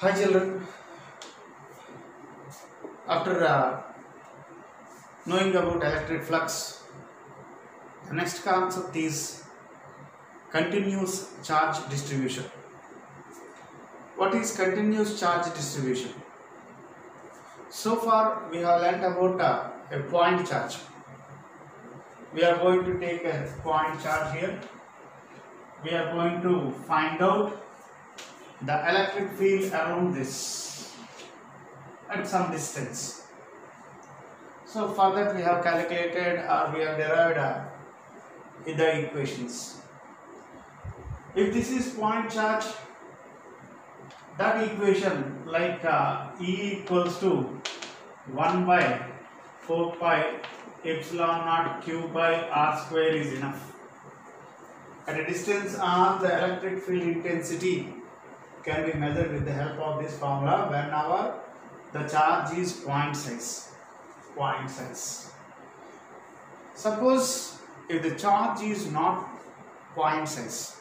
Hi children. After uh, knowing about electric flux, the next concept is continuous charge distribution. What is continuous charge distribution? So far we have learnt about uh, a point charge. We are going to take a point charge here. We are going to find out the electric field around this at some distance. So for that we have calculated or we have derived uh, in the equations. If this is point charge, that equation like uh, E equals to 1 by 4 pi epsilon naught q by r square is enough. At a distance r, the electric field intensity can be measured with the help of this formula whenever the charge is point size. Point size. Suppose if the charge is not point size,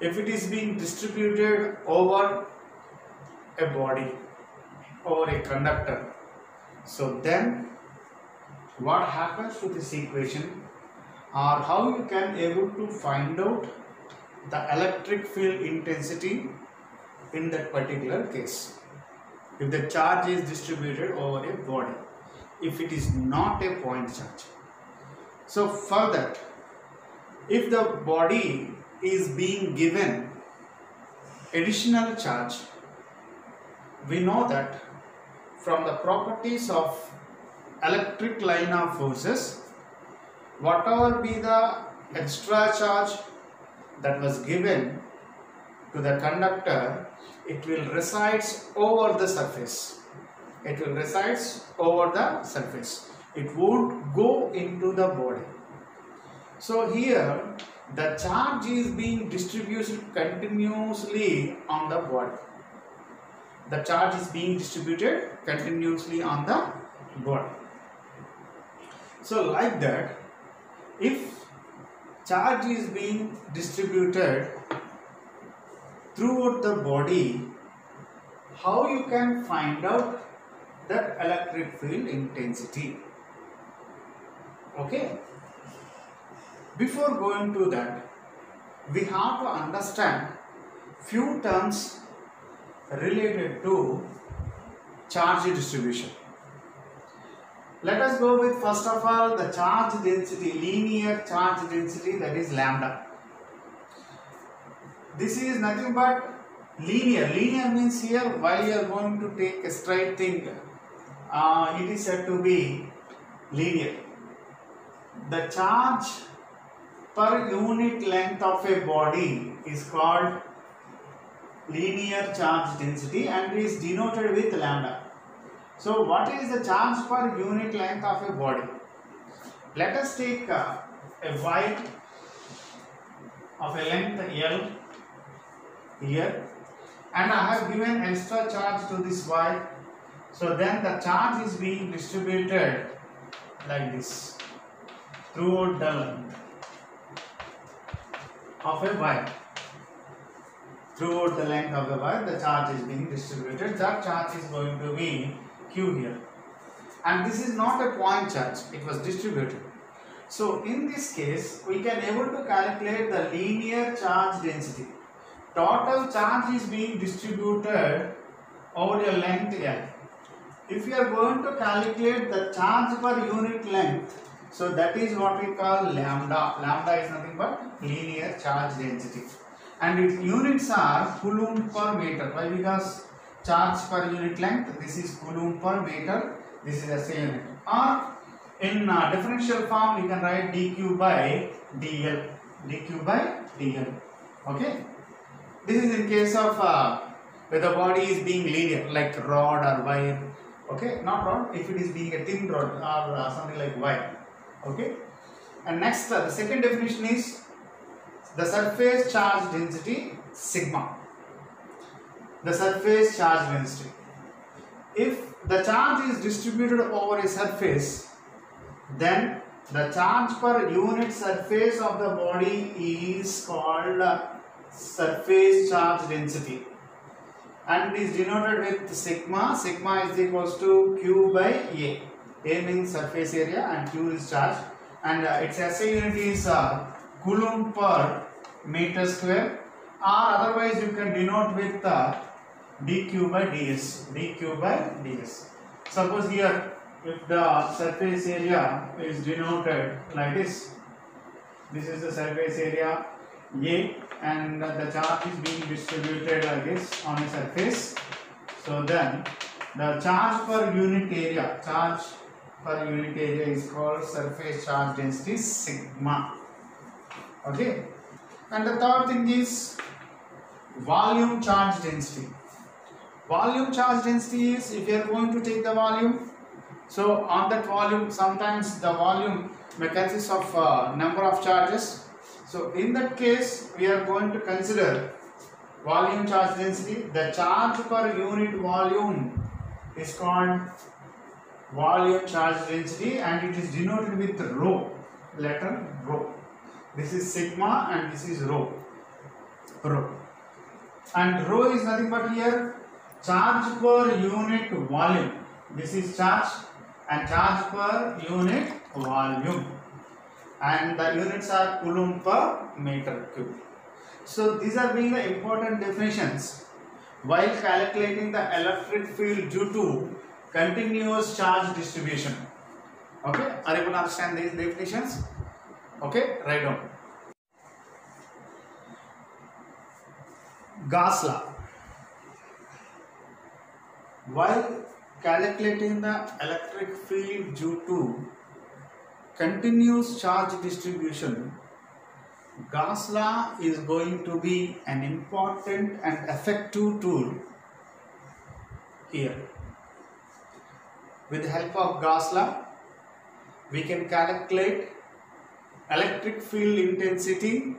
if it is being distributed over a body, over a conductor, so then what happens to this equation or how you can able to find out the electric field intensity in that particular case. If the charge is distributed over a body if it is not a point charge. So for that if the body is being given additional charge we know that from the properties of electric line of forces whatever be the extra charge that was given to the conductor it will resides over the surface. It will resides over the surface. It won't go into the body. So here the charge is being distributed continuously on the body. The charge is being distributed continuously on the body. So like that if charge is being distributed throughout the body how you can find out that electric field intensity? Okay. Before going to that we have to understand few terms related to charge distribution. Let us go with first of all the charge density linear charge density that is lambda this is nothing but linear. Linear means here while you are going to take a straight thing uh, it is said to be linear. The charge per unit length of a body is called linear charge density and is denoted with lambda. So what is the charge per unit length of a body? Let us take uh, a wire of a length L here and I have given extra charge to this wire. So then the charge is being distributed like this throughout the length of a wire. Throughout the length of the wire the charge is being distributed. That charge is going to be q here and this is not a point charge it was distributed so in this case we can able to calculate the linear charge density total charge is being distributed over a length l. If we are going to calculate the charge per unit length so that is what we call lambda. Lambda is nothing but linear charge density. And its units are coulomb per meter why? Because charge per unit length this is coulomb per meter this is SI unit. Or in uh, differential form you can write dq by dl dq by dl okay this is in case of uh, where the body is being linear like rod or wire. Okay? Not rod. If it is being a thin rod or uh, something like wire. Okay? And next uh, the second definition is the surface charge density sigma. The surface charge density. If the charge is distributed over a surface, then the charge per unit surface of the body is called surface charge density and it is denoted with sigma. Sigma is equals to Q by A. A means surface area and Q is charge and uh, its SI unit is uh, coulomb per meter square or otherwise you can denote with uh, dq by ds. dq by ds. Suppose here if the surface area is denoted like this, this is the surface area A and the charge is being distributed like this on a surface. So then the charge per unit area, charge per unit area is called surface charge density sigma. Okay. And the third thing is volume charge density. Volume charge density is if you are going to take the volume, so on that volume sometimes the volume may consist of uh, number of charges. So in that case we are going to consider volume charge density. The charge per unit volume is called volume charge density and it is denoted with rho, letter rho. This is sigma and this is rho. Rho. And rho is nothing but here charge per unit volume. This is charge and charge per unit volume. And the units are coulomb per meter cube. So these are being the important definitions while calculating the electric field due to continuous charge distribution. Okay, are you able to understand these definitions? Okay, write down. Gauss law. While calculating the electric field due to continuous charge distribution, Gauss law is going to be an important and effective tool here. With the help of Gauss law, we can calculate electric field intensity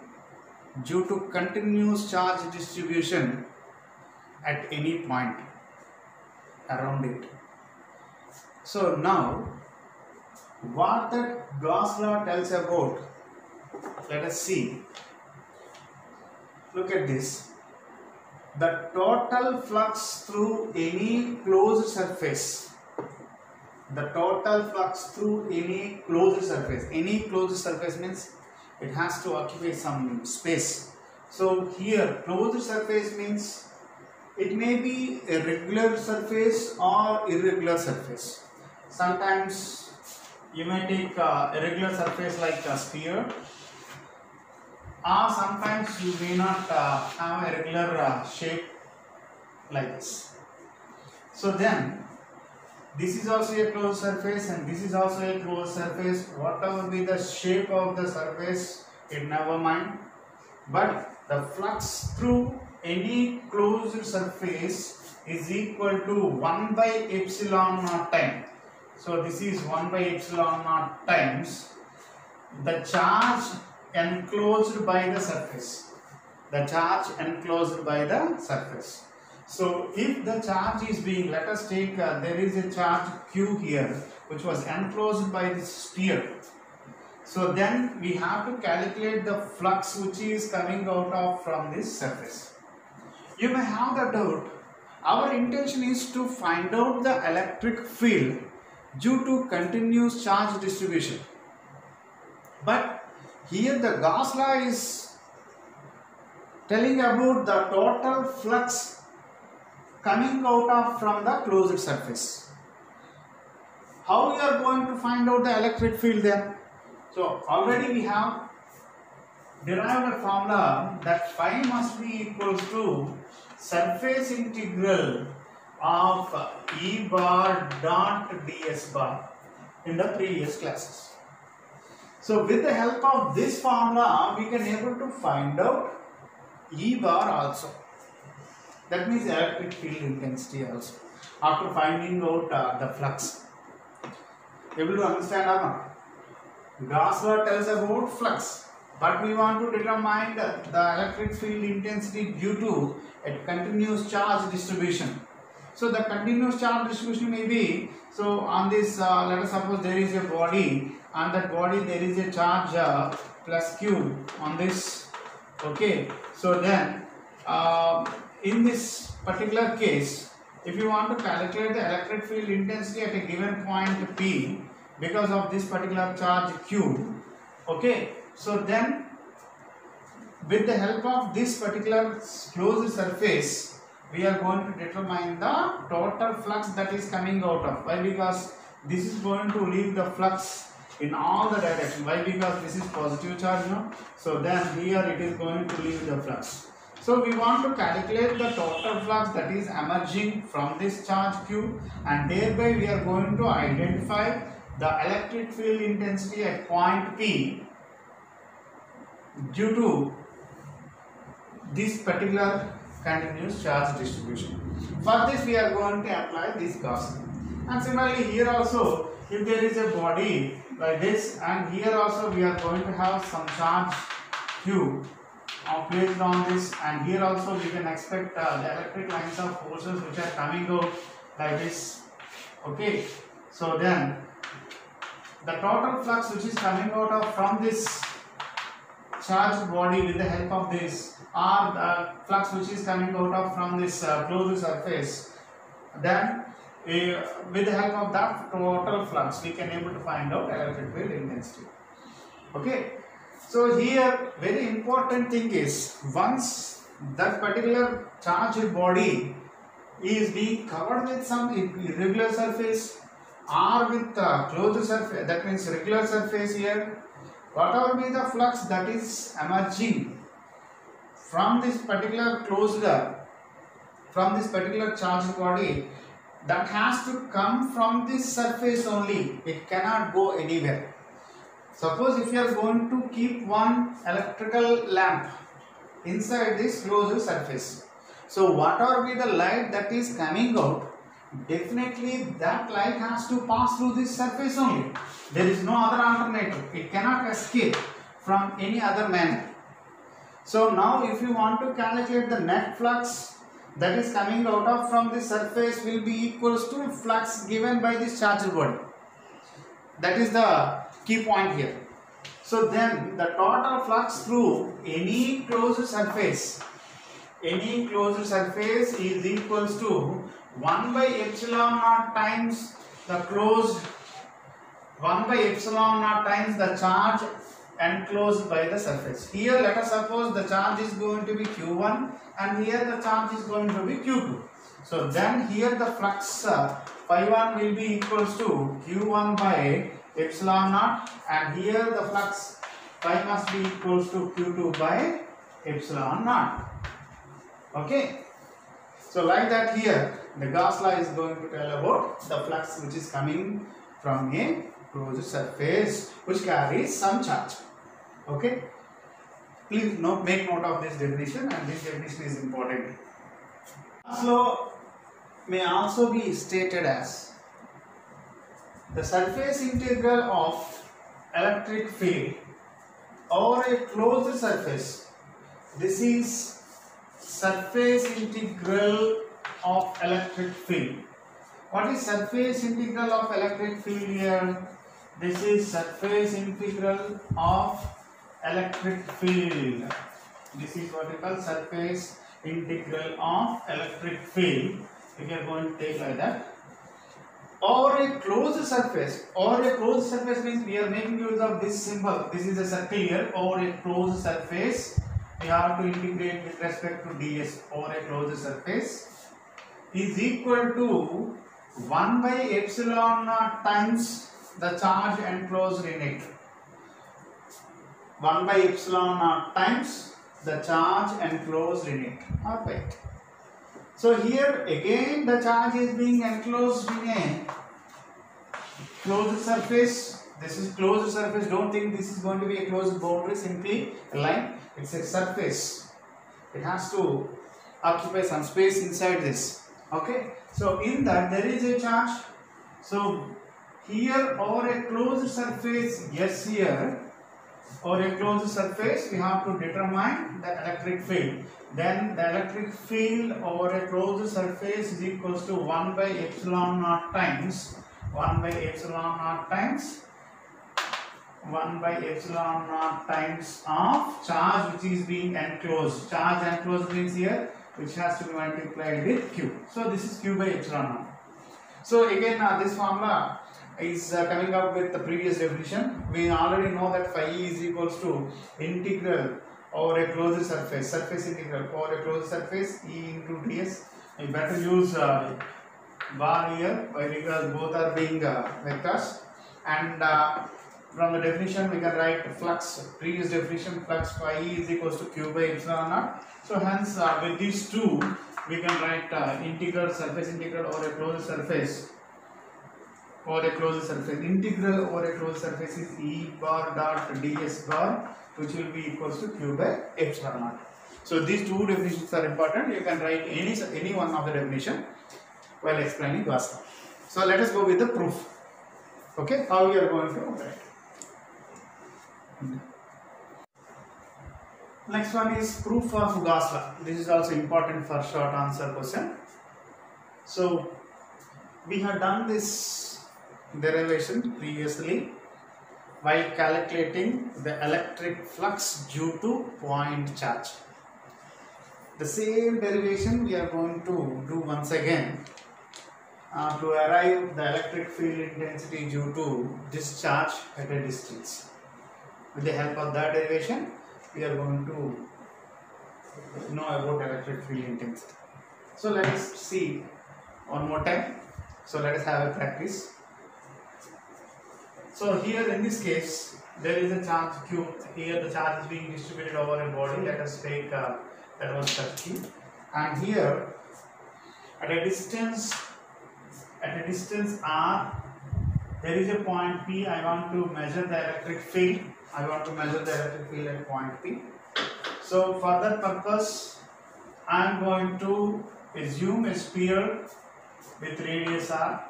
due to continuous charge distribution at any point around it. So now what that Gauss law tells about let us see. Look at this. The total flux through any closed surface. The total flux through any closed surface. Any closed surface means it has to occupy some space. So here closed surface means it may be a regular surface or irregular surface. Sometimes you may take uh, a regular surface like a sphere. Or sometimes you may not uh, have a regular uh, shape like this. So then this is also a closed surface and this is also a closed surface. Whatever be the shape of the surface it never mind. But the flux through any closed surface is equal to 1 by epsilon naught time so this is 1 by epsilon naught times the charge enclosed by the surface. The charge enclosed by the surface. So if the charge is being, let us take, uh, there is a charge Q here which was enclosed by this sphere. So then we have to calculate the flux which is coming out of from this surface. You may have the doubt. Our intention is to find out the electric field due to continuous charge distribution. But here the Gauss law is telling about the total flux coming out of from the closed surface. How we are going to find out the electric field then? So already we have derived a formula that phi must be equal to surface integral of E bar dot ds bar in the previous classes. So with the help of this formula, we can able to find out E bar also. That means electric field intensity also. After finding out uh, the flux. Able to understand or not? Gauss law tells about flux. But we want to determine the, the electric field intensity due to a continuous charge distribution. So the continuous charge distribution may be, so on this, uh, let us suppose there is a body on that body there is a charge uh, plus q on this okay? So then uh, in this particular case, if you want to calculate the electric field intensity at a given point P because of this particular charge Q, okay, so then with the help of this particular closed surface, we are going to determine the total flux that is coming out of. Why? Because this is going to leave the flux in all the direction. Why? Because this is positive charge, no? So then here it is going to leave the flux. So we want to calculate the total flux that is emerging from this charge Q and thereby we are going to identify the electric field intensity at point P due to this particular continuous charge distribution. For this we are going to apply this Gauss. And similarly here also if there is a body like this and here also we are going to have some charge Q placed on this and here also we can expect uh, the electric lines of forces which are coming out like this okay so then the total flux which is coming out of from this charged body with the help of this or the flux which is coming out of from this uh, closed surface then uh, with the help of that total flux we can able to find out electric field intensity. Okay? So here very important thing is once that particular charged body is being covered with some irregular surface or with uh, closed surface that means regular surface here whatever be the flux that is emerging from this particular closed from this particular charged body that has to come from this surface only. It cannot go anywhere. Suppose if you are going to keep one electrical lamp inside this closed surface so what whatever be the light that is coming out? Definitely that light has to pass through this surface only. There is no other alternative. It cannot escape from any other manner so now if you want to calculate the net flux that is coming out of from the surface will be equals to flux given by this charged body. That is the key point here. So then the total flux through any closed surface, any closed surface is equals to 1 by epsilon naught times the closed 1 by epsilon naught times the charge enclosed by the surface. Here let us suppose the charge is going to be Q1 and here the charge is going to be Q2. So then here the flux uh, phi 1 will be equals to Q1 by epsilon naught and here the flux phi must be equals to Q2 by epsilon naught. Okay. So like that here the Gauss law is going to tell about the flux which is coming from a closed surface which carries some charge okay? Please note, make note of this definition and this definition is important. So may also be stated as the surface integral of electric field over a closed surface. This is surface integral of electric field. What is surface integral of electric field here? This is surface integral of electric field. This is what we call surface integral of electric field. If you are going to take like that. Or a closed surface. Or a closed surface means we are making use of this symbol. This is a circle here. Or a closed surface. We have to integrate with respect to ds. Or a closed surface is equal to 1 by epsilon naught times the charge enclosed in it. 1 by epsilon naught times the charge enclosed in it. Alright. So here again the charge is being enclosed in a closed surface. This is closed surface. Don't think this is going to be a closed boundary. Simply a line. It's a surface. It has to occupy some space inside this. Okay. So in that there is a charge. So here over a closed surface, yes here or a closed surface, we have to determine the electric field. Then the electric field over a closed surface is equals to 1 by epsilon naught times 1 by epsilon naught times 1 by epsilon naught times of charge which is being enclosed. Charge enclosed means here which has to be multiplied with q. So this is q by epsilon naught. So again uh, this formula is uh, coming up with the previous definition. We already know that phi is equals to integral over a closed surface, surface integral over a closed surface e into ds. We better use uh, bar here because both are being uh, vectors and uh, from the definition we can write flux previous definition flux phi is equals to q by epsilon naught so hence uh, with these two we can write uh, integral surface integral over a closed surface over a closed surface integral over a closed surface is e bar dot ds bar which will be equals to q by epsilon naught so these two definitions are important you can write any any one of the definition while explaining Gauss law. So let us go with the proof. Okay, how we are going to operate. Next one is proof of Gauss law. This is also important for short answer question. So we have done this derivation previously while calculating the electric flux due to point charge. The same derivation we are going to do once again uh, to arrive the electric field intensity due to discharge at a distance. With the help of that derivation, we are going to know about electric field intensity. So let us see one more time. So let us have a practice. So here in this case, there is a charge Q. Here the charge is being distributed over a body. Let us take uh, that was touch Q. And here at a distance at a distance r there is a point p i want to measure the electric field i want to measure the electric field at point p so for that purpose i am going to assume a sphere with radius r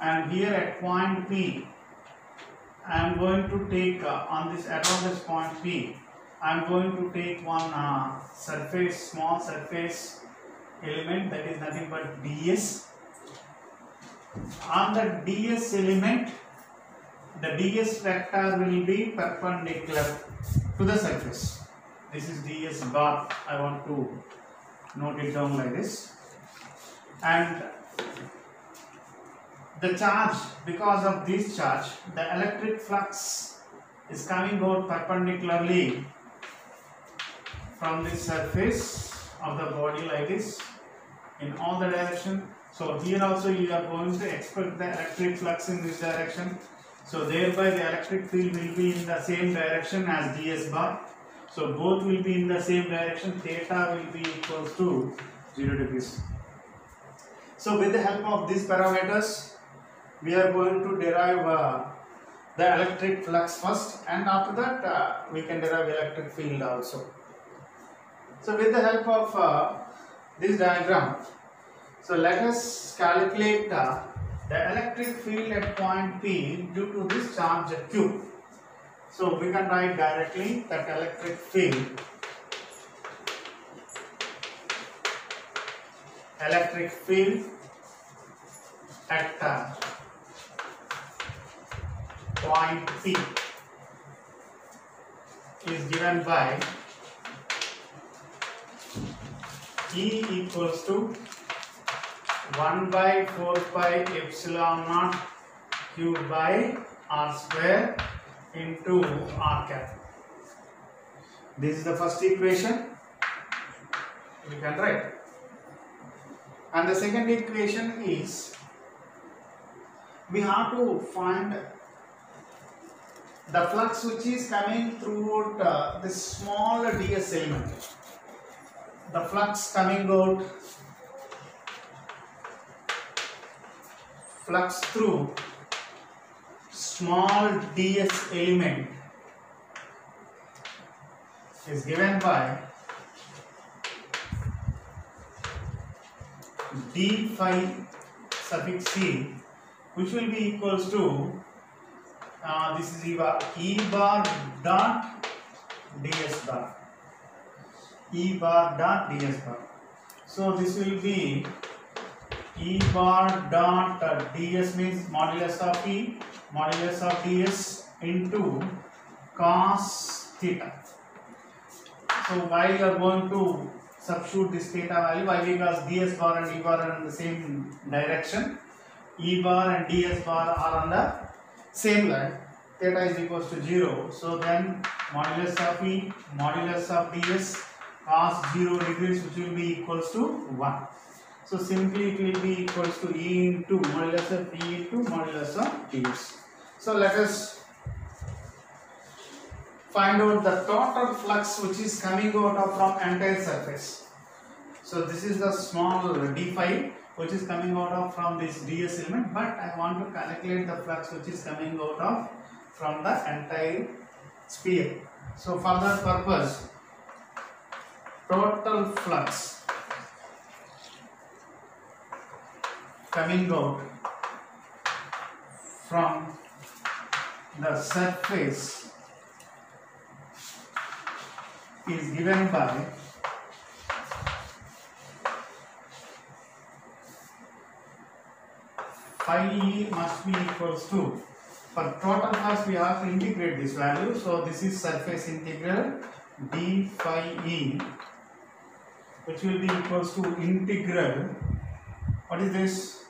and here at point p. I am going to take uh, on this around this point p i am going to take one uh, surface small surface element that is nothing but ds. On the ds element the ds vector will be perpendicular to the surface. This is ds bar. I want to note it down like this. And the charge because of this charge the electric flux is coming out perpendicularly from the surface of the body like this in all the direction so here also you are going to expect the electric flux in this direction. So thereby the electric field will be in the same direction as ds bar. So both will be in the same direction. Theta will be equals to 0 degrees. So with the help of these parameters, we are going to derive uh, the electric flux first and after that uh, we can derive electric field also. So with the help of uh, this diagram, so let us calculate uh, the electric field at point P due to this charge Q. So we can write directly that electric field electric field at uh, point P is given by E equals to 1 by 4 pi epsilon naught q by r square into r cap. This is the first equation we can write. And the second equation is we have to find the flux which is coming through uh, this small ds element. The flux coming out flux through small ds element is given by d phi suffix c which will be equals to uh, this is e bar, e bar dot ds bar e bar dot ds bar so this will be E bar dot uh, ds means modulus of E, modulus of ds into cos theta. So while you are going to substitute this theta value. Why? Because ds bar and e bar are in the same direction. E bar and ds bar are on the same line. Theta is equals to 0. So then modulus of E, modulus of ds cos 0 degrees which will be equals to 1. So simply it will be equals to E into modulus of E into modulus of ds. So let us find out the total flux which is coming out of from entire surface. So this is the small d phi which is coming out of from this ds element but I want to calculate the flux which is coming out of from the entire sphere. So for that purpose total flux coming out from the surface is given by phi e must be equals to. For total flux we have to integrate this value. So this is surface integral d phi e which will be equals to integral. What is this?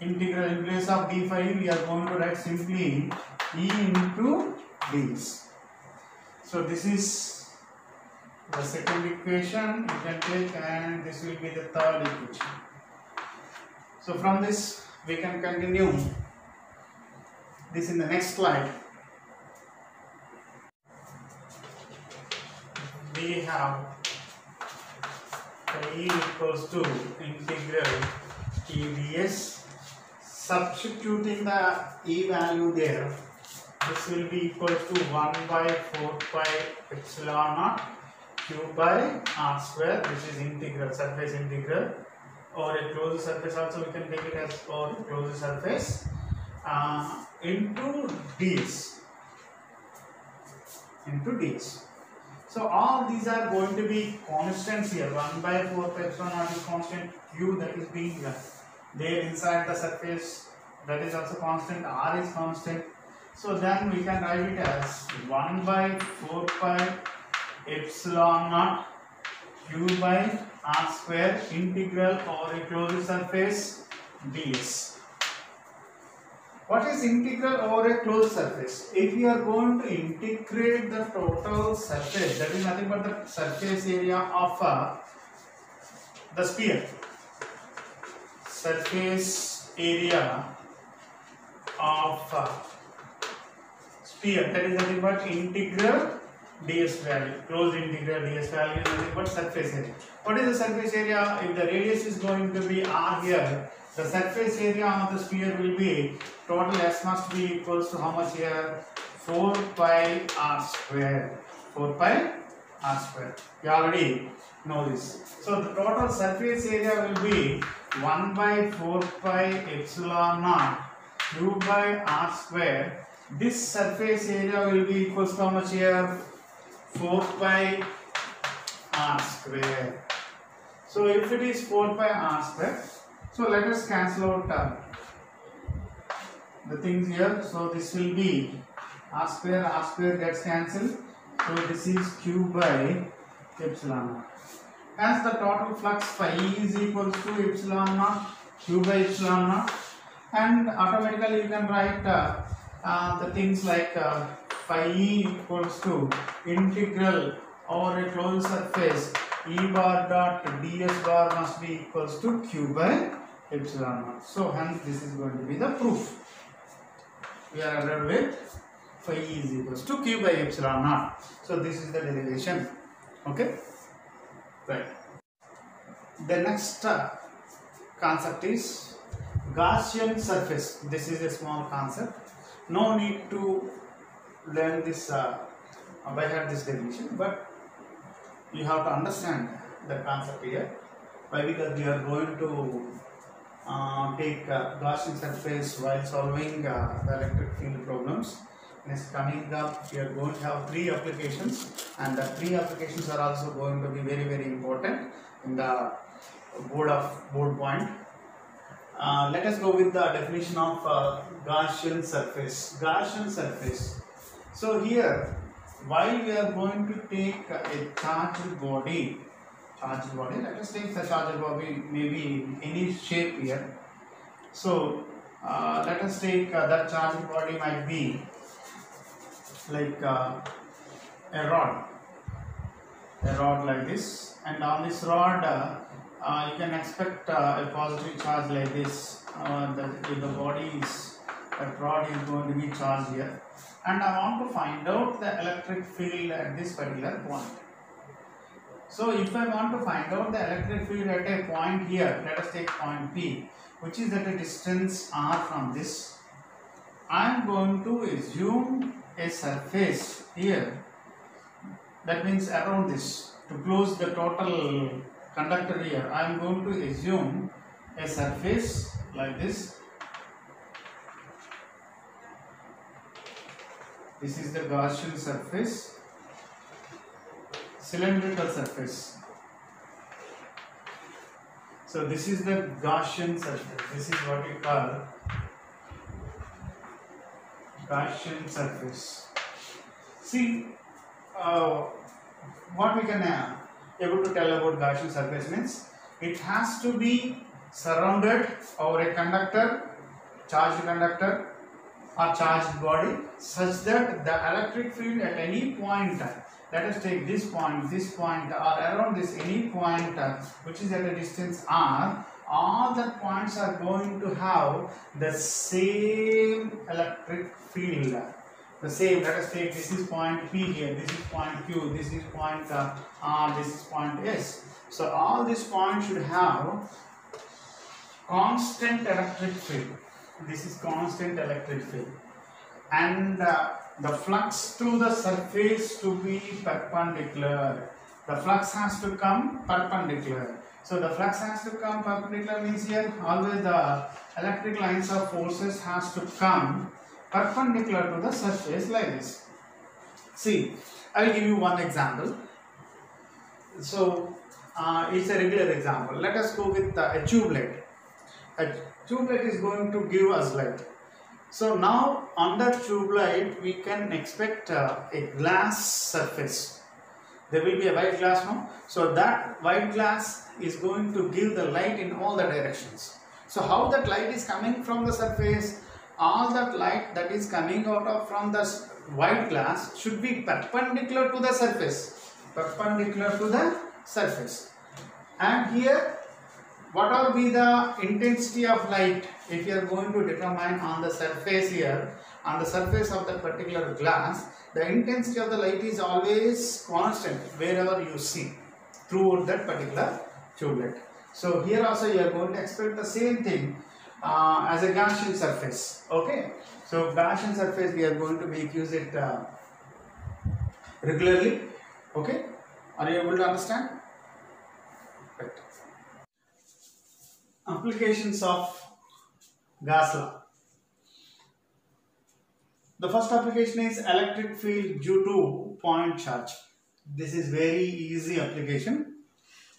Integral in place of d phi we are going to write simply e into d's. So this is the second equation you can take and this will be the third equation. So from this we can continue. This in the next slide. We have e equals to integral ds substituting the e value there. This will be equal to 1 by 4 pi epsilon naught q by r square. Which is integral surface integral or a closed surface also we can take it as or closed surface. Uh, into ds into ds so all these are going to be constants here. 1 by 4 pi epsilon naught is constant q that is being there inside the surface. That is also constant. R is constant. So then we can write it as 1 by 4 pi epsilon naught q by r square integral over a closed surface ds. What is integral over a closed surface? If we are going to integrate the total surface, that is nothing but the surface area of uh, the sphere. Surface area of uh, sphere, that is nothing but integral ds value, closed integral ds value is nothing but surface area. What is the surface area? If the radius is going to be r here, the surface area of the sphere will be total s must be equals to how much here? 4 pi r square. 4 pi r square. You already know this. So the total surface area will be 1 by 4 pi epsilon naught q by r square. This surface area will be equals to how much here? 4 pi r square. So if it is 4 pi r square, so let us cancel out uh, the things here. So this will be r square, r square gets cancelled. So this is q by epsilon naught. Hence the total flux phi is equals to epsilon naught q by epsilon naught and automatically you can write uh, uh, the things like uh, phi e equals to integral over a closed surface e bar dot ds bar must be equals to q by epsilon naught. So hence this is going to be the proof. We are arrived with phi e is equals to q by epsilon naught. So this is the derivation. Okay. Right. The next uh, concept is Gaussian surface. This is a small concept. No need to learn this uh, by heart this definition, but you have to understand the concept here. Why? Because we are going to uh, take uh, Gaussian surface while solving uh, the electric field problems. Next coming up, we are going to have three applications, and the three applications are also going to be very very important in the board of board point. Uh, let us go with the definition of uh, Gaussian surface. Gaussian surface. So here, while we are going to take a charged body, charged body. Let us take the charged body maybe any shape here. So uh, let us take uh, that charged body might be like uh, a rod, a rod like this, and on this rod uh, uh, you can expect uh, a positive charge like this. Uh, the, if the body is that rod is going to be charged here, and I want to find out the electric field at this particular point. So if I want to find out the electric field at a point here, let us take point P, which is at a distance r from this. I am going to assume a surface here. That means around this. To close the total conductor here, I am going to assume a surface like this. This is the Gaussian surface cylindrical surface. So this is the Gaussian surface. This is what we call Gaussian surface. See, uh, what we can uh, able to tell about Gaussian surface means it has to be surrounded over a conductor, charged conductor or charged body such that the electric field at any point let us take this point, this point or around this any point which is at a distance r, all the points are going to have the same electric field. The same, let us take this is point P here, this is point Q, this is point uh, R, this is point S. So all these points should have constant electric field. This is constant electric field. And uh, the flux to the surface to be perpendicular. The flux has to come perpendicular. So the flux has to come perpendicular means here always the electric lines of forces has to come perpendicular to the surface like this. See, I will give you one example. So uh, it's a regular example. Let us go with uh, a tube light. A tube light is going to give us light. So now under tube light we can expect uh, a glass surface. There will be a white glass now. So that white glass is going to give the light in all the directions. So how that light is coming from the surface, all that light that is coming out of from the white glass should be perpendicular to the surface. Perpendicular to the surface. And here what will be the intensity of light if you are going to determine on the surface here on the surface of that particular glass the intensity of the light is always constant wherever you see throughout that particular tube So here also you are going to expect the same thing uh, as a Gaussian surface. Okay. So Gaussian surface we are going to make use it uh, regularly. Okay. Are you able to understand? Applications of Gauss law. The first application is electric field due to point charge. This is very easy application.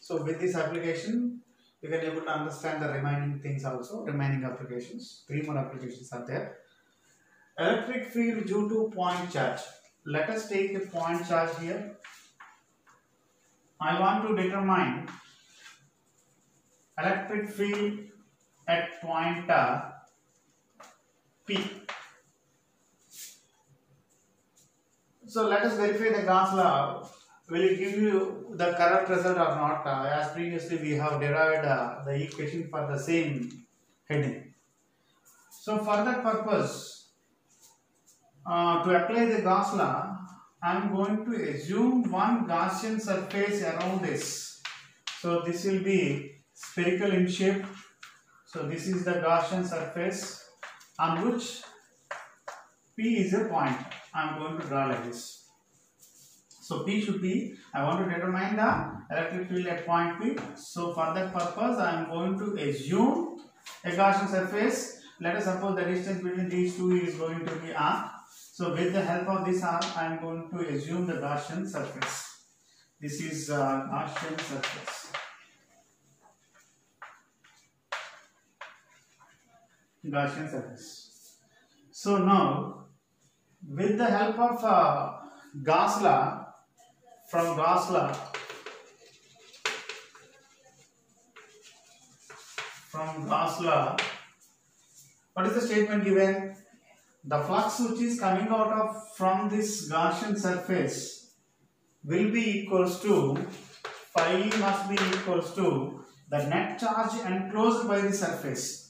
So with this application, you can able to understand the remaining things also, remaining applications. Three more applications are there. Electric field due to point charge. Let us take the point charge here. I want to determine electric field at point P. So let us verify the Gauss law. Will it give you the correct result or not? Uh, as previously we have derived uh, the equation for the same heading. So for that purpose, uh, to apply the Gauss law, I am going to assume one Gaussian surface around this. So this will be spherical in shape. So this is the Gaussian surface on which P is a point. I am going to draw like this. So P should be, I want to determine the electric field at point P. So for that purpose, I am going to assume a Gaussian surface. Let us suppose the distance between these two is going to be R. So with the help of this R, I am going to assume the Gaussian surface. This is uh, Gaussian surface. Gaussian surface. So now, with the help of uh, Gauss law, from Gauss law, from Gauss law, what is the statement given? The flux which is coming out of from this Gaussian surface will be equals to phi must be equals to the net charge enclosed by the surface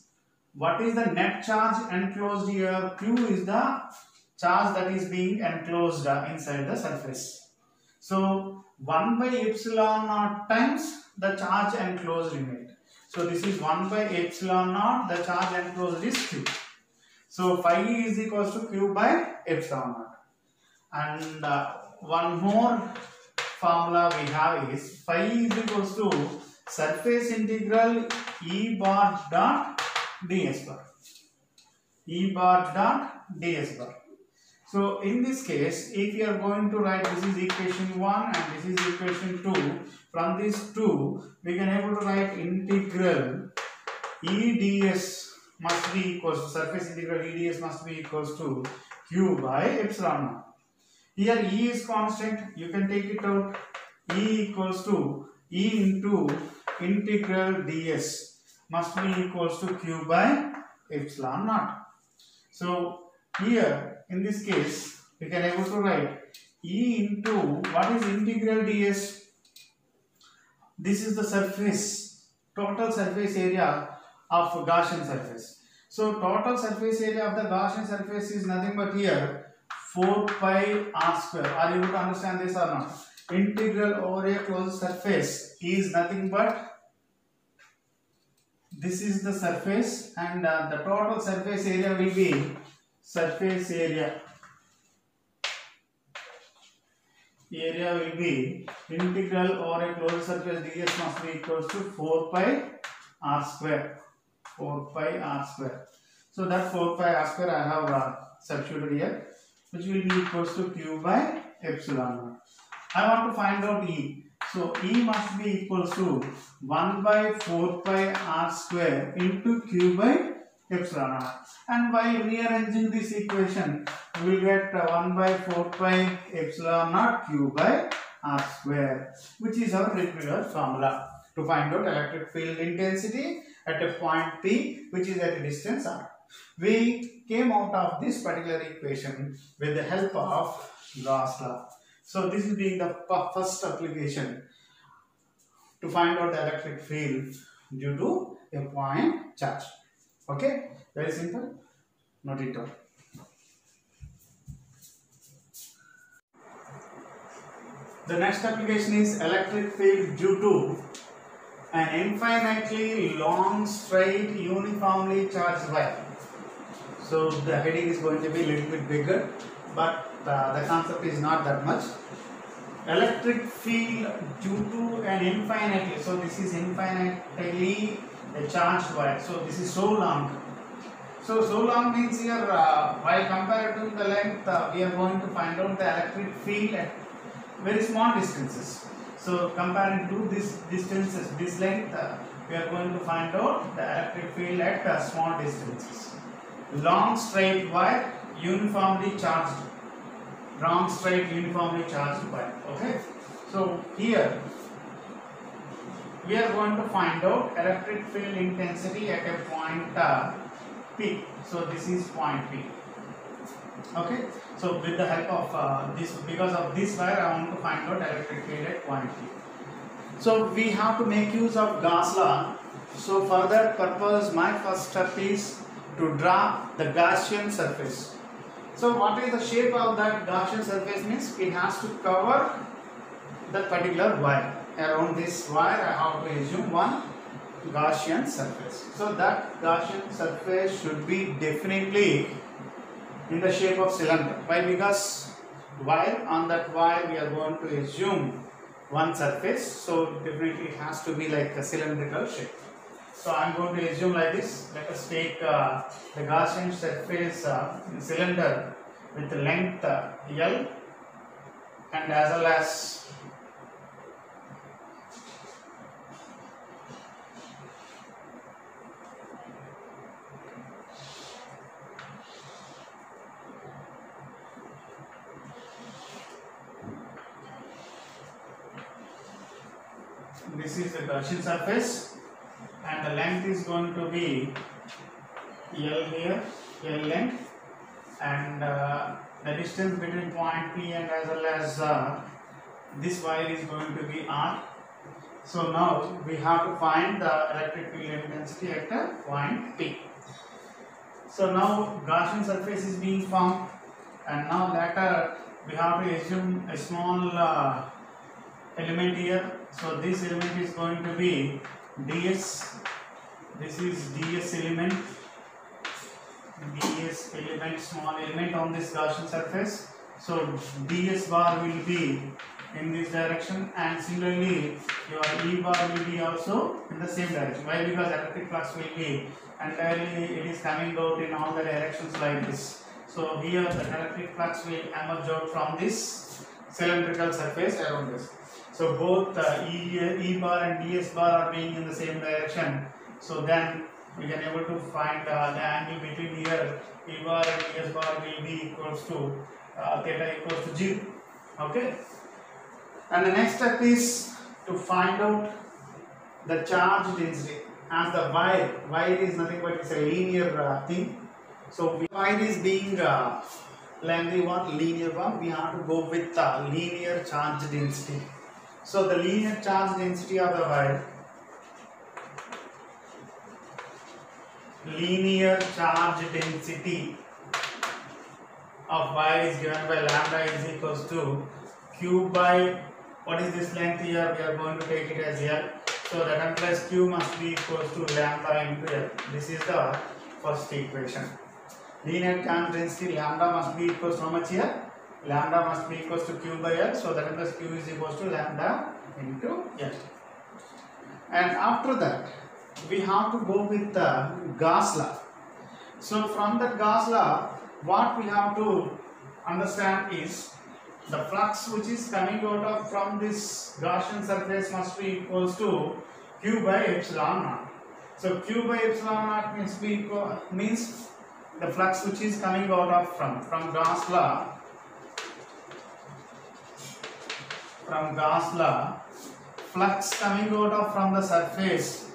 what is the net charge enclosed here? Q is the charge that is being enclosed inside the surface. So 1 by epsilon naught times the charge enclosed in it. So this is 1 by epsilon naught, the charge enclosed is Q. So phi is equals to Q by epsilon naught. And uh, one more formula we have is phi is equals to surface integral E bar dot ds bar. E bar dot ds bar. So in this case, if you are going to write this is equation 1 and this is equation 2, from these two, we can able to write integral EDS must be equals to surface integral EDS must be equals to Q by epsilon. Here E is constant, you can take it out. E equals to E into integral ds must be equals to Q by epsilon naught. So here in this case we can able to write E into what is integral ds this is the surface, total surface area of Gaussian surface. So total surface area of the Gaussian surface is nothing but here 4 pi r square. Are you able to understand this or not? Integral over a closed surface is nothing but this is the surface and uh, the total surface area will be surface area. Area will be integral over a closed surface ds must be equals to 4 pi r square. 4 pi r square. So that 4 pi r square i have uh, substituted here which will be equals to q by epsilon i want to find out e so e must be equals to 1 by 4 pi r square into q by epsilon naught. And by rearranging this equation, we will get 1 by 4 pi epsilon naught q by r square, which is our required formula to find out electric field intensity at a point P, which is at a distance r. We came out of this particular equation with the help of Gauss law. So this is being the first application to find out the electric field due to a point charge. Okay, very simple. Note it down. The next application is electric field due to an infinitely long, straight, uniformly charged wire. So the heading is going to be a little bit bigger, but uh, the concept is not that much. Electric field due to an infinitely, so this is infinitely a charged wire. So this is so long. So so long means here uh, while compared to the length uh, we are going to find out the electric field at very small distances. So comparing to this distances, this length uh, we are going to find out the electric field at uh, small distances. Long straight wire uniformly charged. Long straight uniformly charged wire. Okay. So here we are going to find out electric field intensity at a point uh, P. So this is point P. Okay. So with the help of uh, this, because of this wire, I want to find out electric field at point P. So we have to make use of Gauss law. So for that purpose, my first step is to draw the Gaussian surface. So what is the shape of that Gaussian surface means? It has to cover that particular wire around this wire I have to assume one Gaussian surface. So that Gaussian surface should be definitely in the shape of cylinder. Why? Because wire on that wire we are going to assume one surface. So definitely it has to be like a cylindrical shape. So I am going to assume like this. Let us take uh, the Gaussian surface uh, cylinder with length uh, L and as well as this is the Gaussian surface and the length is going to be L here, L length and uh, the distance between point P and as well as uh, this wire is going to be R. So now we have to find the electric field intensity at the point P. So now Gaussian surface is being formed and now later we have to assume a small uh, element here. So this element is going to be ds. This is ds element. ds element, small element on this Gaussian surface. So ds bar will be in this direction and similarly your E bar will be also in the same direction. Why? Because electric flux will be entirely it is coming out in all the directions like this. So here the electric flux will emerge out from this cylindrical surface around this. So both uh, e, e bar and ds bar are being in the same direction. So then we can able to find uh, the angle between here e bar and ds bar will be equals to uh, theta equals to 0. Okay. And the next step is to find out the charge density. As the wire, wire is nothing but it's a linear uh, thing. So wire is being uh, lengthy one, linear one. We have to go with the linear charge density. So the linear charge density of the wire, linear charge density of wire is given by lambda is equals to q by what is this length here? We are going to take it as L. So that plus q must be equals to lambda into L. This is the first equation. Linear charge density lambda must be equals to how much here? Lambda must be equals to q by L. So that plus q is equals to lambda into L. And after that, we have to go with the Gauss law. So from the Gauss law, what we have to understand is the flux which is coming out of from this Gaussian surface must be equals to q by epsilon naught. So q by epsilon naught means be equal, means the flux which is coming out of from from Gauss law from Gauss law flux coming out of from the surface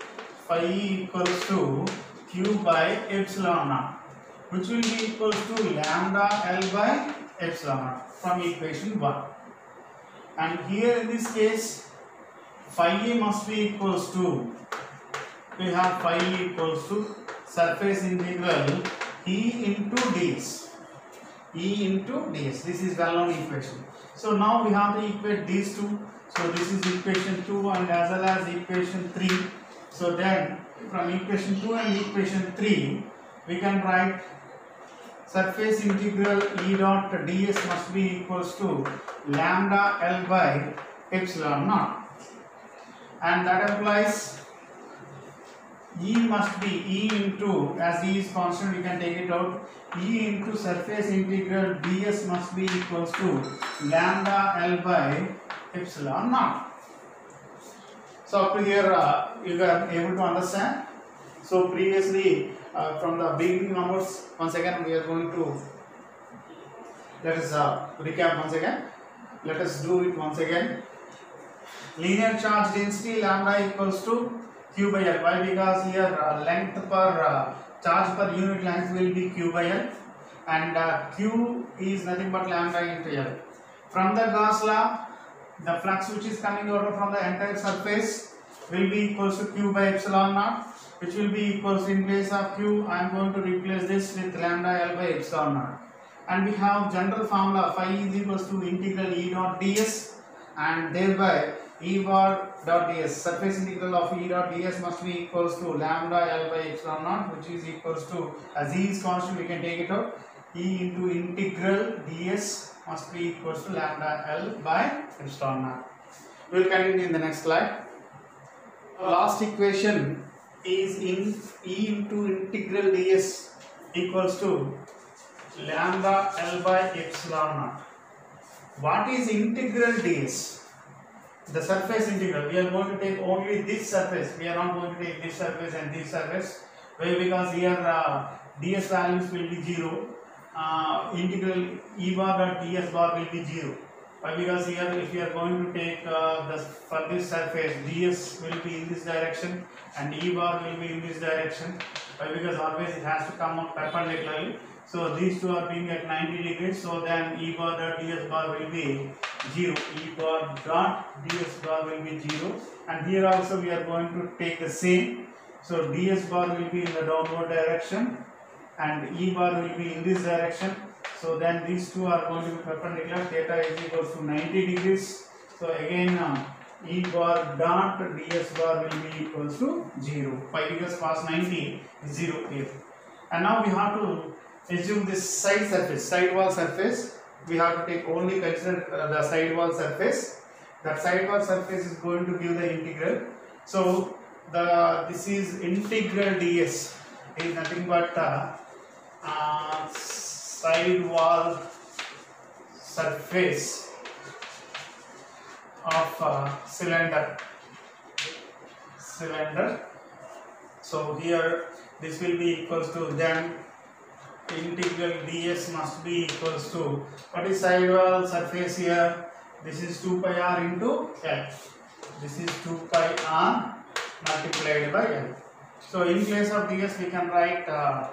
phi equals to q by epsilon naught which will be equals to lambda L by epsilon naught from equation 1. And here in this case, phi a must be equals to, we have phi equals to surface integral E into ds. E into ds. This is well known equation. So now we have to equate these two. So this is equation 2 and as well as equation 3. So then from equation 2 and equation 3, we can write surface integral E dot ds must be equals to lambda L by epsilon naught. And that implies E must be E into, as E is constant, we can take it out. E into surface integral ds must be equals to lambda L by epsilon naught. So up to here, uh, you are able to understand. So previously, uh, from the beginning onwards, once again we are going to let us uh, recap once again. Let us do it once again. Linear charge density lambda equals to q by l. Why? Because here uh, length per uh, charge per unit length will be q by l, and uh, q is nothing but lambda into l. From the Gauss law, the flux which is coming out from the entire surface will be equals to q by epsilon naught which will be equals in place of q. I am going to replace this with lambda L by epsilon naught. And we have general formula phi is equals to integral E dot ds and thereby E bar dot ds. Surface integral of E dot ds must be equals to lambda L by epsilon naught which is equals to as E is constant we can take it out. E into integral ds must be equal to lambda L by epsilon naught. We will continue in the next slide. Last equation is in E into integral ds equals to lambda L by epsilon naught. What is integral ds? The surface integral. We are going to take only this surface. We are not going to take this surface and this surface. Why? Because here uh, ds values will be 0. Uh, integral E bar dot ds bar will be 0. Why? Because here if you are going to take uh, the for this surface ds will be in this direction and e bar will be in this direction. Why? Because always it has to come out perpendicularly. So these two are being at 90 degrees. So then e bar dot ds bar will be 0. e bar dot ds bar will be 0. And here also we are going to take the same. So ds bar will be in the downward direction and e bar will be in this direction. So then these two are going to be perpendicular. Theta is equal to 90 degrees. So again uh, e bar dot ds bar will be equal to 0. Pi Because cos 90 is 0 here. And now we have to assume this side surface, side wall surface. We have to take only consider uh, the side wall surface. That side wall surface is going to give the integral. So the this is integral ds is nothing but uh, uh, side wall surface of uh, cylinder. Cylinder. So here this will be equals to then integral ds must be equals to what is side wall surface here? This is 2 pi r into l. This is 2 pi r multiplied by l. So in place of ds we can write uh,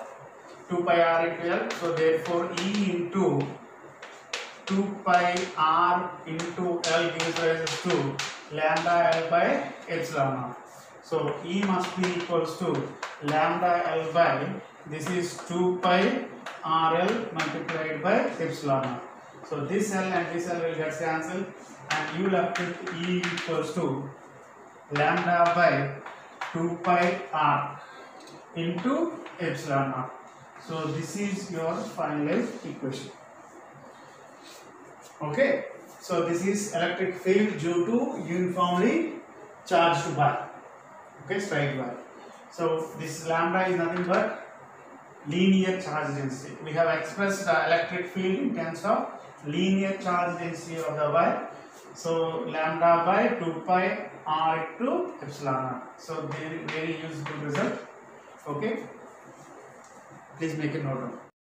2 pi r into l so therefore e into 2 pi r into l gives rise to lambda l by epsilon naught so e must be equals to lambda l by this is 2 pi rl multiplied by epsilon naught. So this L and this L will get cancelled and you left with E equals to lambda by 2 pi r into epsilon naught. So this is your finalized equation. Okay. So this is electric field due to uniformly charged bar. Okay, straight bar. So this lambda is nothing but linear charge density. We have expressed the electric field in terms of linear charge density of the wire. So lambda by 2 pi r to epsilon r. So very very useful result. Okay. Please make a note of.